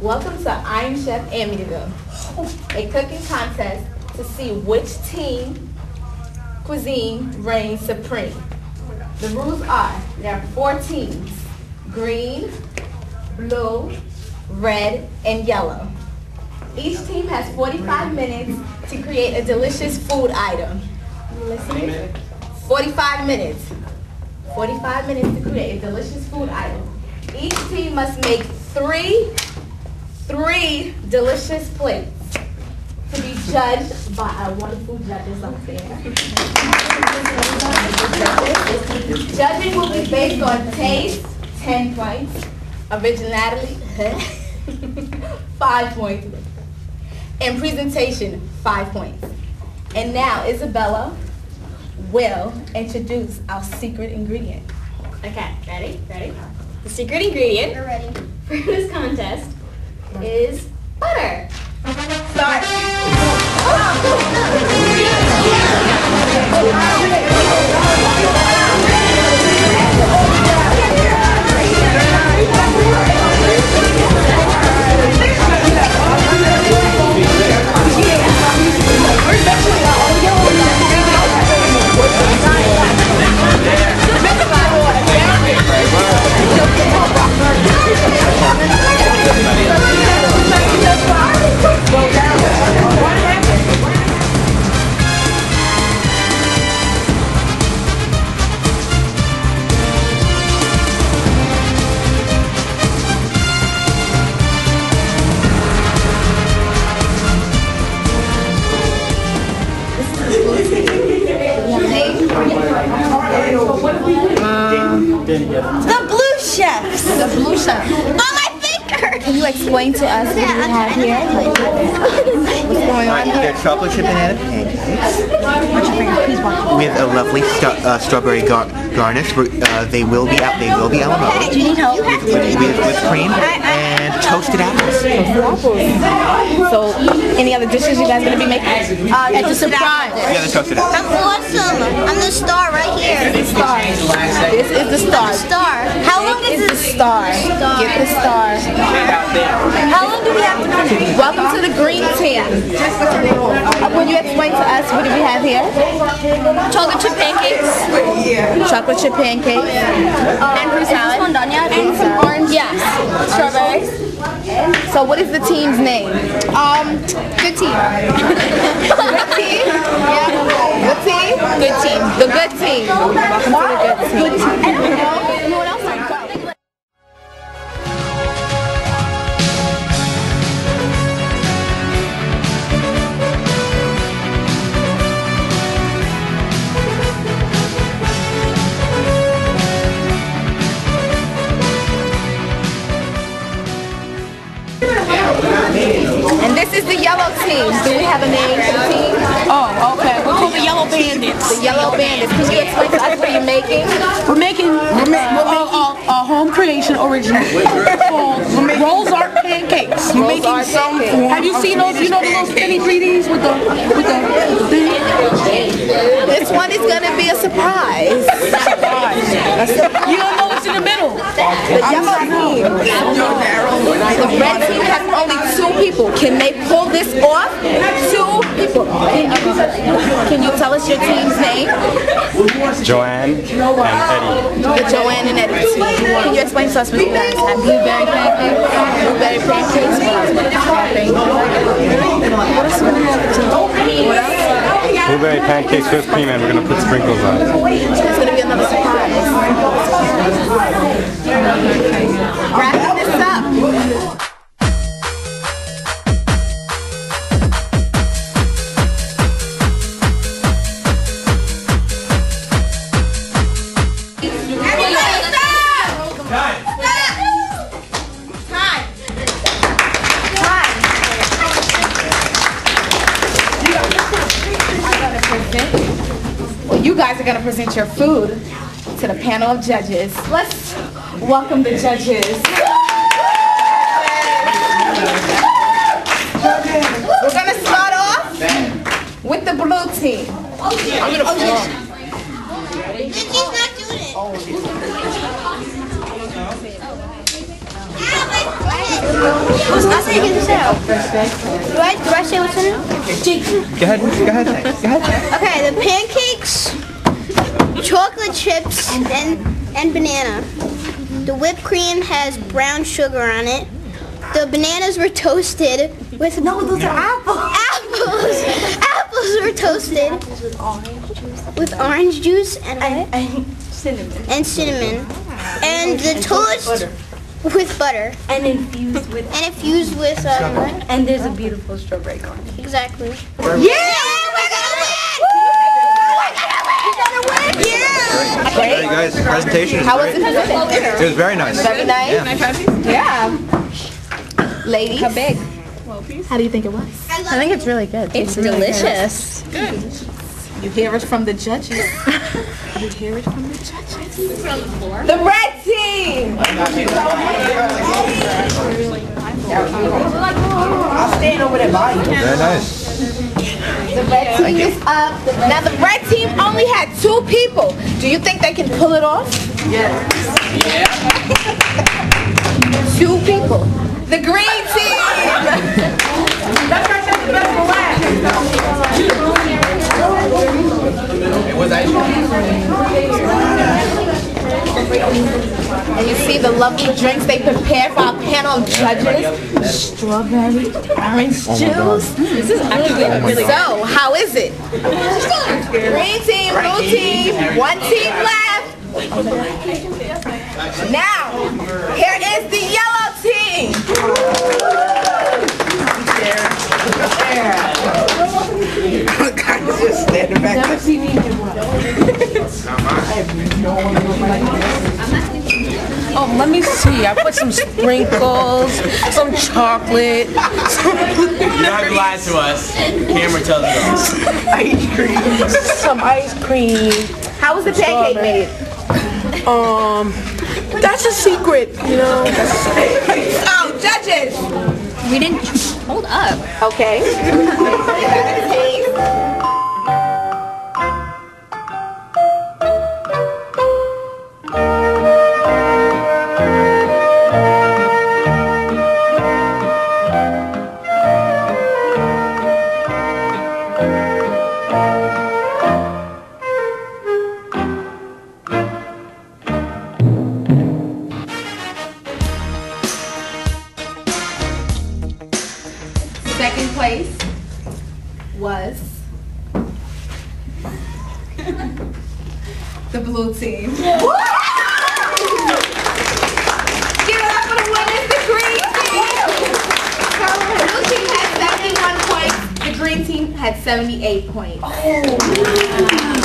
Welcome to Iron Chef Amityville, a cooking contest to see which team cuisine reigns supreme. The rules are, there are four teams, green, blue, red, and yellow. Each team has 45 minutes to create a delicious food item. Listening? 45 minutes. 45 minutes to create a delicious food item. Each team must make three, three delicious plates to be judged by our wonderful judges up there. Judging will be based on taste, 10 points, originality, 5 points, and presentation, 5 points. And now Isabella will introduce our secret ingredient. Okay, ready? Ready? The secret ingredient We're ready. For this contest is butter. Explain to us what we have here? What's going on here? They're chocolate chip banana pancakes with a lovely stu- uh, strawberry gar- garnish. Uh, they will be out. They will be a la mode Do you need help? with, with, with cream and toasted apples. So, any other dishes you guys gonna be making? Uh, it's a surprise. Yeah, the toasted apples. I'm awesome. I'm the star right here. The star. This is the star. The Star. How long is Is the this? star. Get the star. How long do we have to cook? Welcome to the green team. Explain to us what do we have here? Chocolate chip pancakes. Chocolate chip pancakes. And fruit salad. Is this one done yet? And some orange Yes. strawberries. So what is the team's name? Um, good team. Good team? Yeah. Good team? Good team. The good team. Welcome to the good team. Bandits. The yellow bandits. Can you explain to us what you're making? We're making we're ma- uh, a, a, a home creation original called Rolls Art Pancakes. We're making Art some. Pancakes. Have you seen those? You know the little skinny 3ds with the with the thing? This one is gonna be a surprise. You don't know what's in the middle. The yellow team. The red team has only two people. Can they pull this off? Two people. Can you, tell us your team's name? Joanne and Eddie. The Joanne and Eddie team. Can you explain to us what you guys have? Blueberry pancakes? Blueberry pancakes. What else? Are we have? Team? What else? Blueberry pancakes, whipped cream, and we're gonna put sprinkles on it. It's gonna be another surprise. You guys are going to present your food to the panel of judges. Let's welcome the judges. We're going to start off with the blue team. He's not doing it. I'll say get this out. Do I, do I say what's in it? Go ahead. Go ahead. Go ahead. Okay, the pancakes, chocolate chips, and and banana. The whipped cream has brown sugar on it. The bananas were toasted with no, those are apples. Apples, apples were toasted with orange juice with orange and and cinnamon. And cinnamon. And the toast with butter And infused with, and infused with um. and there's a beautiful strawberry garnish. Exactly. Yeah, we're gonna win! We're gonna win! Yeah! Hey guys, the presentation is How was it? It was very nice. Very nice? Yeah. Yeah. Ladies? How big? How do you think it was? I think it's really good. It's delicious. Good. You hear it from the judges. you hear it from the judges. From The red team! Very nice. The red team is up. Now the red team only had two people. Do you think they can pull it off? Yes. two people. The green team! And you see the lovely drinks they prepared for our panel of judges. Strawberry, orange oh juice. This is actually oh really So, how is it? Green team, blue team, one team left. Now, here is the yellow team. Guys just standing back there. Oh, let me see. I put some sprinkles, some chocolate, You don't have to lie to us. Camera tells us. ice cream, some ice cream. How was the pancake made? Um, that's a secret, you know. Oh, judges. We didn't, hold up. Okay. place was the blue team. Give it up for the winners, the green team. The blue team had 71 points. The green team had 78 points. Oh,